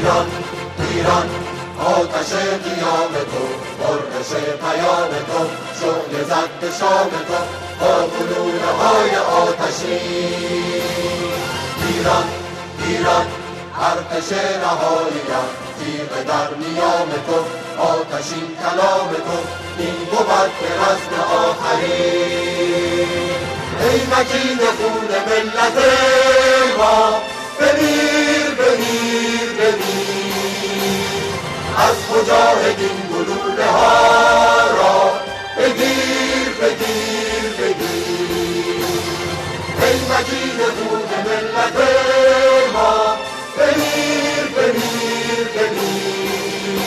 ایران ایران آتش قیام تو برش پیام تو شعله زد به شام تو با گلوله های آتشی. ایران ایران ارتش نهاییان تیغ در نیام تو آتشین کلام تو این بود به رزم آخری. ای مکین مجاهدین گلوله ها را. بگیر بگیر بگیر. ای مکین خون ملت ما. بمیر بمیر بمیر.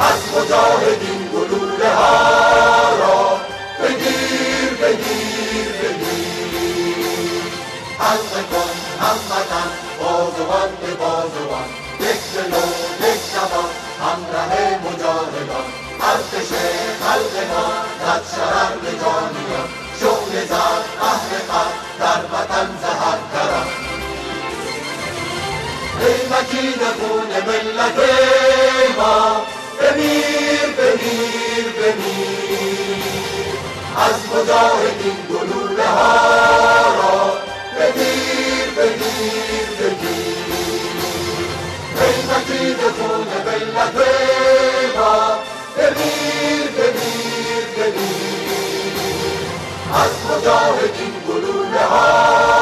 از مجاهدین گلوله ها را. بگیر بگیر بگیر. حلقه کن هموطن بازوان به بازوان. یک جلو یک کمان قیمتی نخون ملت ما بمیر بمیر بمیر از مجاهدین گلوله ها را بگیر بگیر بگیر قیمتی نخون ملت ما بمیر بمیر بمیر از مجاهدین گلوله ها